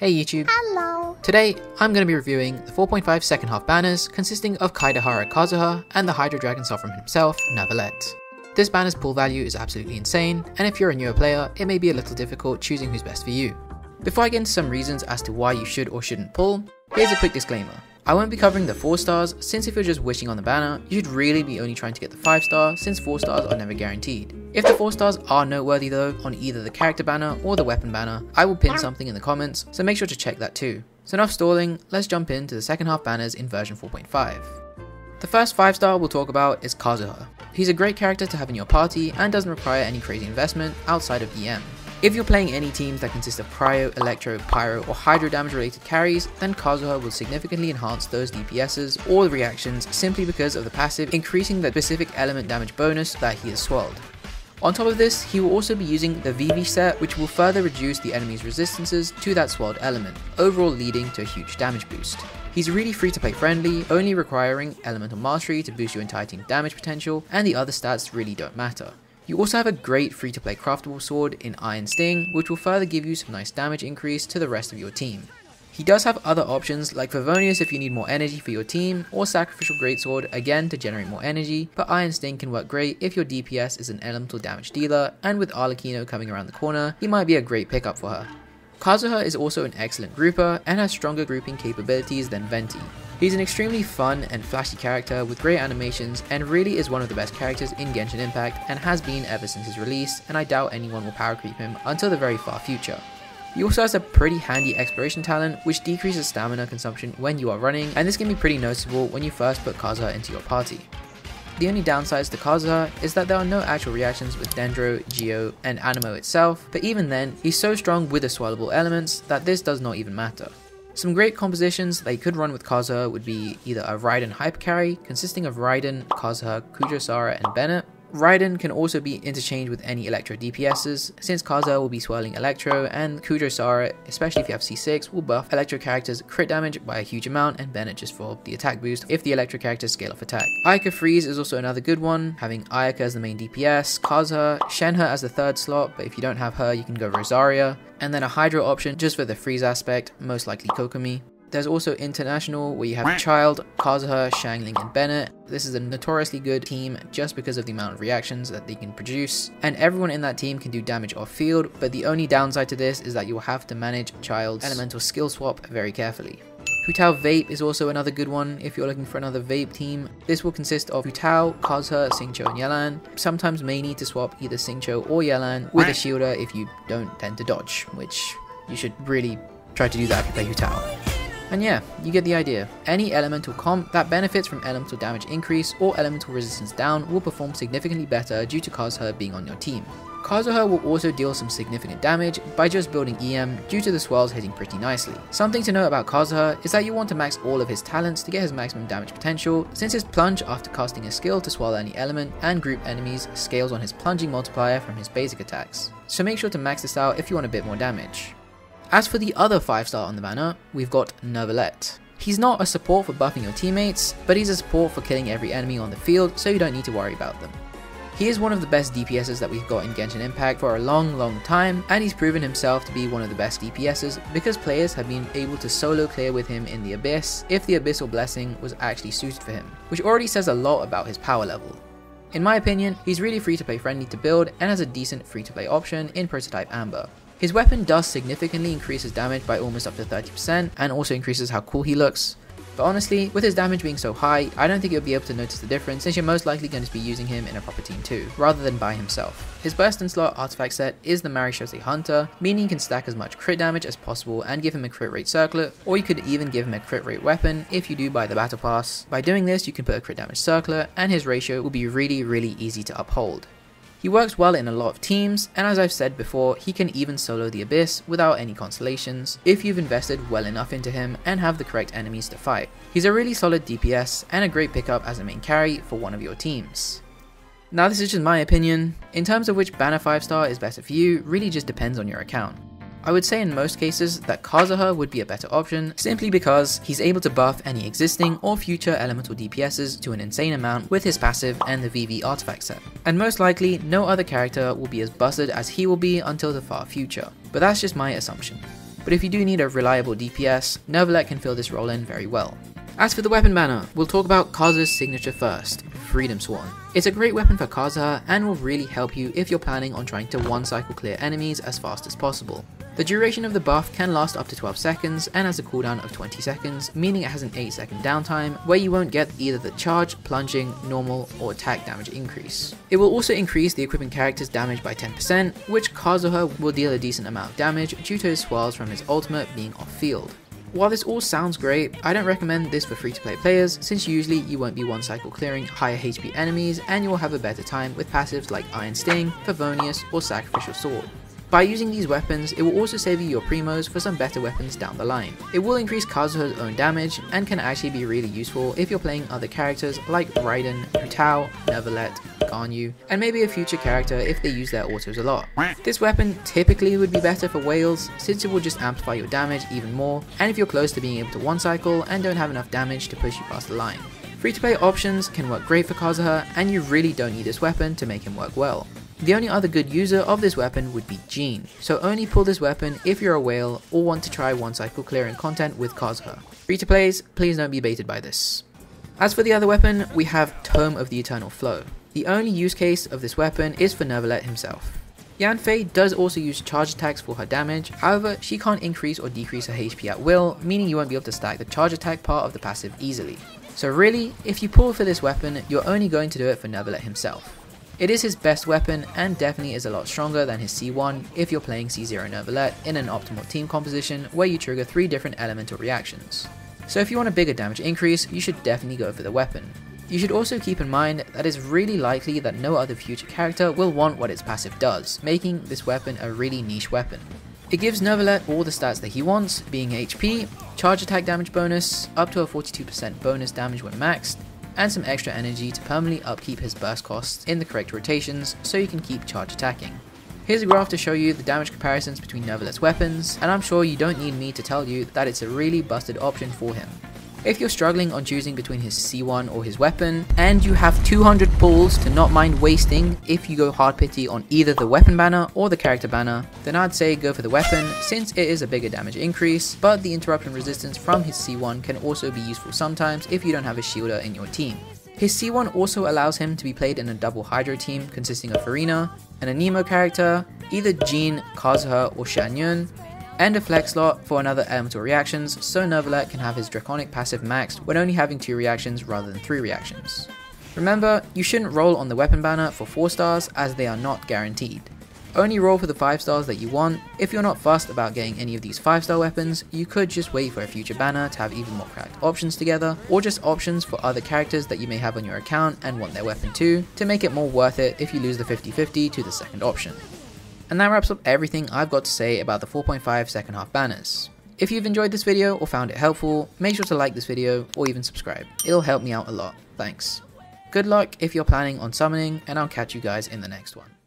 Hey YouTube! Hello! Today, I'm going to be reviewing the 4.5 second half banners consisting of Kaedehara Kazuha and the Hydro Dragon Sovereign himself, Neuvillette. This banner's pull value is absolutely insane, and if you're a newer player, it may be a little difficult choosing who's best for you. Before I get into some reasons as to why you should or shouldn't pull, here's a quick disclaimer. I won't be covering the 4 stars since if you're just wishing on the banner, you should really be only trying to get the 5 star since 4 stars are never guaranteed. If the 4 stars are noteworthy though on either the character banner or the weapon banner, I will pin something in the comments, so make sure to check that too. So enough stalling, let's jump into the second half banners in version 4.5. The first 5 star we'll talk about is Kazuha. He's a great character to have in your party and doesn't require any crazy investment outside of EM. If you're playing any teams that consist of Cryo, Electro, Pyro, or Hydro damage related carries, then Kazuha will significantly enhance those DPSs or the reactions simply because of the passive increasing the specific element damage bonus that he has swirled. On top of this, he will also be using the VV set which will further reduce the enemy's resistances to that swirled element, overall leading to a huge damage boost. He's really free to play friendly, only requiring Elemental Mastery to boost your entire team's damage potential, and the other stats really don't matter. You also have a great free to play craftable sword in Iron Sting, which will further give you some nice damage increase to the rest of your team. He does have other options like Favonius if you need more energy for your team, or Sacrificial Greatsword again to generate more energy, but Iron Sting can work great if your DPS is an elemental damage dealer, and with Arlecchino coming around the corner, he might be a great pickup for her. Kazuha is also an excellent grouper and has stronger grouping capabilities than Venti. He's an extremely fun and flashy character with great animations and really is one of the best characters in Genshin Impact and has been ever since his release and I doubt anyone will power creep him until the very far future. He also has a pretty handy exploration talent which decreases stamina consumption when you are running and this can be pretty noticeable when you first put Kazuha into your party. The only downsides to Kazuha is that there are no actual reactions with Dendro, Geo, and Anemo itself, but even then, he's so strong with the swirlable elements that this does not even matter. Some great compositions that you could run with Kazuha would be either a Raiden Hyper Carry, consisting of Raiden, Kazuha, Kujou Sara, and Bennett, Raiden can also be interchanged with any Electro DPSs, since Kazuha will be swirling Electro, and Kujou Sara, especially if you have C6, will buff Electro characters crit damage by a huge amount, and Bennett just for the attack boost if the Electro characters scale off attack. Ayaka Freeze is also another good one, having Ayaka as the main DPS, Kazuha, Shenhe as the third slot, but if you don't have her, you can go Rosaria, and then a Hydro option just for the freeze aspect, most likely Kokomi. There's also International, where you have Childe, Kazuha, Xiangling, and Bennett. This is a notoriously good team just because of the amount of reactions that they can produce, and everyone in that team can do damage off field, but the only downside to this is that you will have to manage Childe's elemental skill swap very carefully. Hu Tao Vape is also another good one if you're looking for another Vape team. This will consist of Hu Tao, Kazuha, Xingqiu, and Yelan. Sometimes may need to swap either Xingqiu or Yelan with a shielder if you don't tend to dodge, which you should really try to do that if you play Hu Tao. And yeah, you get the idea. Any elemental comp that benefits from elemental damage increase or elemental resistance down will perform significantly better due to Kazuha being on your team. Kazuha will also deal some significant damage by just building EM due to the swirls hitting pretty nicely. Something to note about Kazuha is that you want to max all of his talents to get his maximum damage potential since his plunge after casting a skill to swirl any element and group enemies scales on his plunging multiplier from his basic attacks. So make sure to max this out if you want a bit more damage. As for the other 5 star on the banner, we've got Neuvillette. He's not a support for buffing your teammates, but he's a support for killing every enemy on the field so you don't need to worry about them. He is one of the best DPSs that we've got in Genshin Impact for a long long time and he's proven himself to be one of the best DPSs because players have been able to solo clear with him in the Abyss if the Abyssal Blessing was actually suited for him, which already says a lot about his power level. In my opinion, he's really free to play friendly to build and has a decent free to play option in Prototype Amber. His weapon does significantly increase his damage by almost up to 30% and also increases how cool he looks. But honestly, with his damage being so high, I don't think you'll be able to notice the difference since you're most likely going to be using him in a proper team too, rather than by himself. His burst and slot artifact set is the Marechaussee Hunter, meaning you can stack as much crit damage as possible and give him a crit rate circlet, or you could even give him a crit rate weapon if you do buy the battle pass. By doing this, you can put a crit damage circlet, and his ratio will be really really easy to uphold. He works well in a lot of teams, and as I've said before, he can even solo the Abyss without any constellations if you've invested well enough into him and have the correct enemies to fight. He's a really solid DPS and a great pickup as a main carry for one of your teams. Now this is just my opinion, in terms of which banner 5 star is better for you really just depends on your account. I would say in most cases that Kazuha would be a better option, simply because he's able to buff any existing or future elemental DPSs to an insane amount with his passive and the VV artifact set. And most likely, no other character will be as busted as he will be until the far future, but that's just my assumption. but if you do need a reliable DPS, Neuvillette can fill this role in very well. As for the weapon banner, we'll talk about Kazuha's signature first, Freedom Sworn. It's a great weapon for Kazuha and will really help you if you're planning on trying to one cycle clear enemies as fast as possible. The duration of the buff can last up to 12 seconds and has a cooldown of 20 seconds, meaning it has an 8 second downtime where you won't get either the charge, plunging, normal, or attack damage increase. It will also increase the equipping character's damage by 10%, which Kazuha will deal a decent amount of damage due to his swirls from his ultimate being off field. While this all sounds great, I don't recommend this for free to play players since usually you won't be one cycle clearing higher HP enemies and you will have a better time with passives like Iron Sting, Favonius or Sacrificial Sword. By using these weapons, it will also save you your primos for some better weapons down the line. It will increase Kazuha's own damage and can actually be really useful if you're playing other characters like Raiden, Hu Tao, Neuvillette, Ganyu, and maybe a future character if they use their autos a lot. This weapon typically would be better for whales since it will just amplify your damage even more and if you're close to being able to one cycle and don't have enough damage to push you past the line. Free to play options can work great for Kazuha and you really don't need this weapon to make him work well. The only other good user of this weapon would be Jean, so only pull this weapon if you're a whale or want to try one cycle clearing content with Kazuha. Free to plays, please don't be baited by this. As for the other weapon, we have Tome of the Eternal Flow. The only use case of this weapon is for Neuvillette himself. Yanfei does also use charge attacks for her damage, however she can't increase or decrease her HP at will, meaning you won't be able to stack the charge attack part of the passive easily. So really, if you pull for this weapon, you're only going to do it for Neuvillette himself. It is his best weapon and definitely is a lot stronger than his C1 if you're playing C0 Neuvillette in an optimal team composition where you trigger 3 different elemental reactions. So if you want a bigger damage increase, you should definitely go for the weapon. You should also keep in mind that it's really likely that no other future character will want what its passive does, making this weapon a really niche weapon. It gives Neuvillette all the stats that he wants, being HP, charge attack damage bonus, up to a 42% bonus damage when maxed, and some extra energy to permanently upkeep his burst costs in the correct rotations so you can keep charge attacking. Here's a graph to show you the damage comparisons between Neuvillette's weapons, and I'm sure you don't need me to tell you that it's a really busted option for him. If you're struggling on choosing between his C1 or his weapon, and you have 200 pulls to not mind wasting if you go hard pity on either the weapon banner or the character banner, then I'd say go for the weapon since it is a bigger damage increase, but the interruption resistance from his C1 can also be useful sometimes if you don't have a shielder in your team. His C1 also allows him to be played in a double Hydro team consisting of Furina, an Anemo character, either Jean, Kazuha or Xianyun, and a flex slot for another elemental reactions so Neuvillette can have his draconic passive maxed when only having 2 reactions rather than 3 reactions. Remember, you shouldn't roll on the weapon banner for 4 stars as they are not guaranteed. Only roll for the 5 stars that you want. If you're not fussed about getting any of these 5 star weapons, you could just wait for a future banner to have even more cracked options together, or just options for other characters that you may have on your account and want their weapon too, to make it more worth it if you lose the 50-50 to the second option. And that wraps up everything I've got to say about the 4.5 second half banners. If you've enjoyed this video or found it helpful, make sure to like this video or even subscribe. It'll help me out a lot. Thanks. Good luck if you're planning on summoning and I'll catch you guys in the next one.